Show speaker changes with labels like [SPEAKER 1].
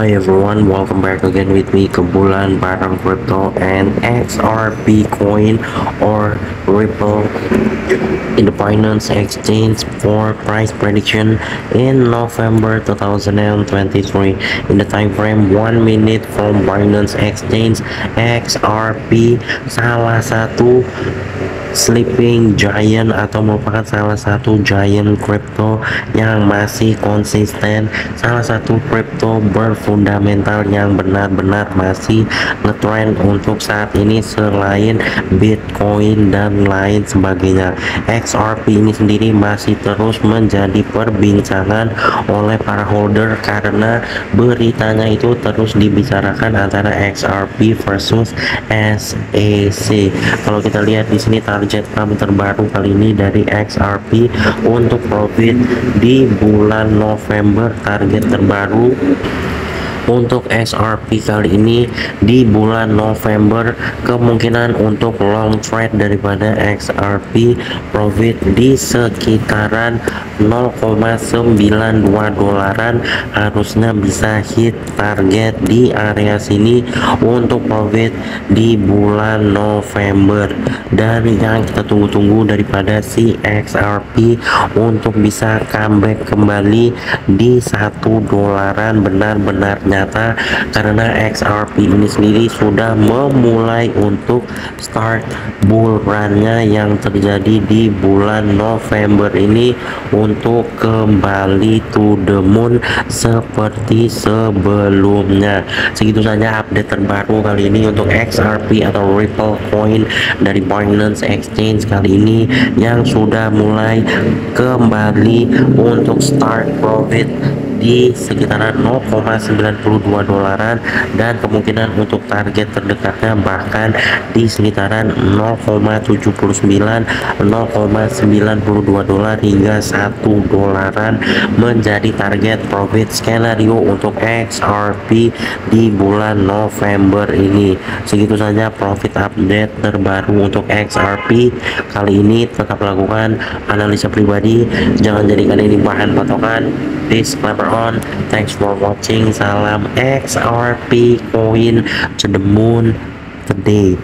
[SPEAKER 1] Hi everyone, welcome back again with me Kebulan Barang Crypto and XRP coin or Ripple in the Binance Exchange for price prediction in November 2023 in the time frame 1 minute from Binance Exchange XRP salah satu sleeping giant atau merupakan salah satu giant crypto yang masih konsisten. Salah satu crypto berfundamental yang benar-benar masih ngetrend untuk saat ini selain Bitcoin dan lain sebagainya. XRP ini sendiri masih terus menjadi perbincangan oleh para holder karena beritanya itu terus dibicarakan antara XRP versus SEC kalau kita lihat di sini target kami terbaru kali ini dari XRP untuk profit di bulan November. Target terbaru untuk SRP kali ini di bulan November kemungkinan untuk long trade daripada XRP profit di sekitaran 0,92 dolaran harusnya bisa hit target di area sini untuk profit di bulan November. Dan yang kita tunggu-tunggu daripada si XRP untuk bisa comeback kembali di satu dolaran benar-benarnya ternyata karena XRP ini sendiri sudah memulai untuk start bull runnya yang terjadi di bulan November ini untuk kembali to the moon seperti sebelumnya. Segitu saja update terbaru kali ini untuk XRP atau Ripple coin dari Binance Exchange kali ini yang sudah mulai kembali untuk start profit di sekitaran 0,92 dolaran dan kemungkinan untuk target terdekatnya bahkan di sekitaran 0,79 0,92 dolar hingga 1 dolaran menjadi target profit skenario untuk XRP di bulan November ini. Segitu saja profit update terbaru untuk XRP kali ini tetap lakukan analisa pribadi jangan jadikan ini bahan patokan. Disclaimer on. Thanks for watching. Salam XRP coin to the moon today